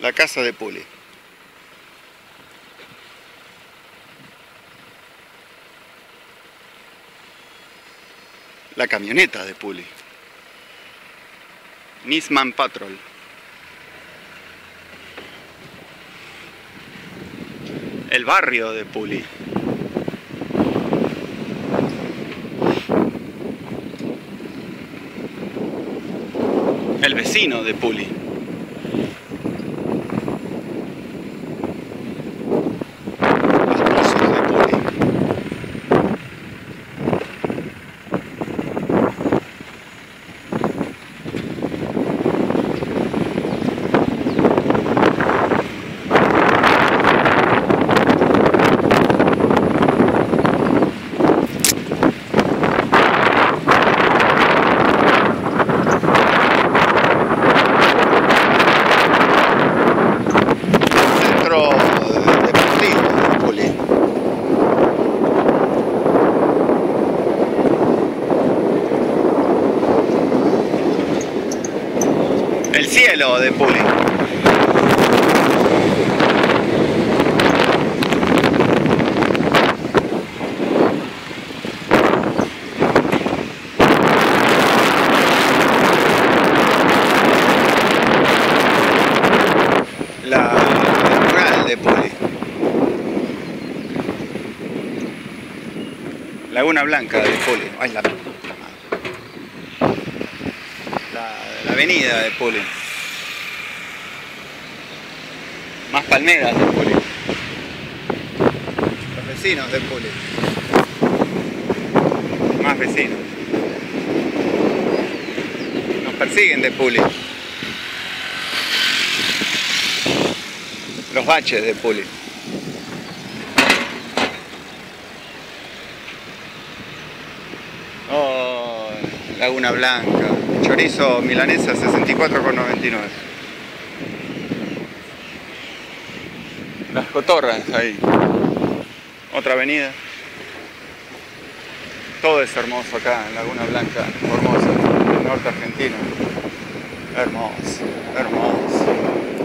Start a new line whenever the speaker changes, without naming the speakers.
La casa de Puli. La camioneta de Puli. Nisman Patrol. El barrio de Puli. El vecino de Puli. Los pozos de Puli. Centro deportivo de Puli. El cielo de Puli. La rural de Puli. Laguna Blanca de Puli. La, avenida de Puli. Más palmeras de Puli. Los vecinos de Puli. Más vecinos. Nos persiguen de Puli. Los baches de Puli. Oh, Laguna Blanca. Chorizo milanesa 64,99. Las cotorras ahí. Otra avenida. Todo es hermoso acá en Laguna Blanca. Hermoso. Norte argentino. Hermoso. Hermoso.